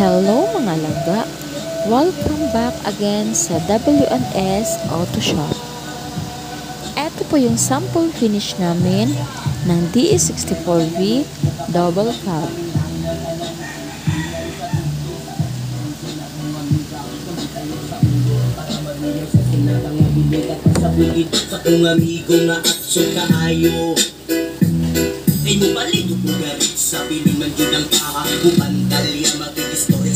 Hello mga langga! Welcome back again sa W&S Auto Shop. Ito po yung sample finish namin ng DE64V Double Cab. sa bukid sa kong amigo nga aksyon kaayo ay mo balik ko garit sa piliman yun ang kaha Bupandalya makikistorya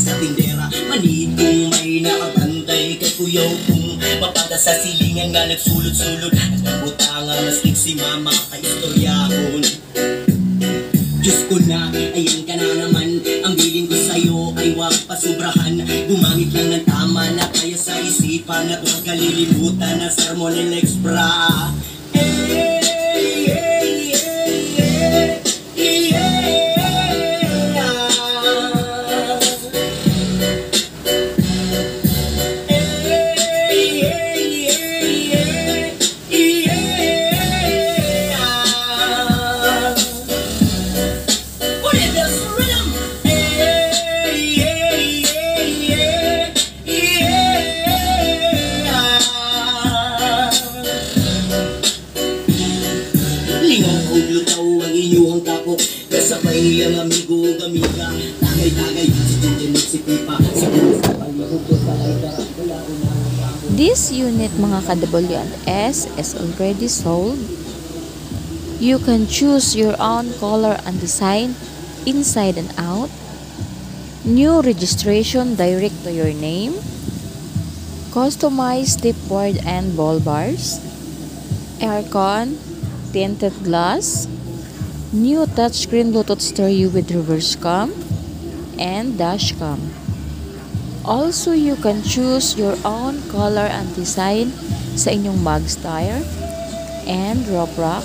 sa tindera. Manid kong may nakabantay Kay kuyaw kong mapada sa silingan. Nga nagsulod-sulod At ang butanga maslik si mama kay istoryahon Diyos ko na, ayan ka na naman. Ang bilin ko sa'yo ay wag pasubrahan. Gumamit lang ng tama na kaya sa isipan At huwag kalilimutan na sermon ng extra Lingaw og lutaw ang inyong kapok Kasabay ang amigo ug amiga Tagay-tagay si Jinjin si Pipa Si Puro sa This unit mga ka-WNS is already sold. You can choose your own color and design inside and out. New registration direct to your name. Customized dipboard and ball bars. Aircon, tinted glass. New touchscreen Bluetooth stereo with reverse cam and dash cam. Also, you can choose your own color and design sa inyong mugs tire and drop rack.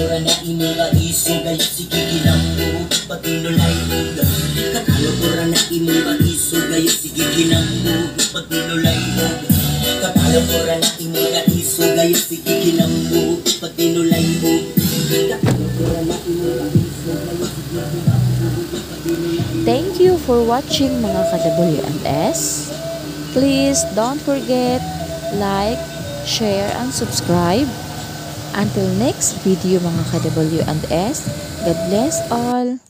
Kakalokura na imula iso gaya sige ginambo pagtinulay hug Kakalokura na imula iso gaya sige ginambo pagtinulay hug Kakalokura na imula iso gaya sige ginambo pagtinulay hug Kakalokura na imula iso gaya pagtinulay Thank you for watching mga ka-WNS. Please don't forget like, share, and subscribe. Until next video mga ka-WNS, God bless all!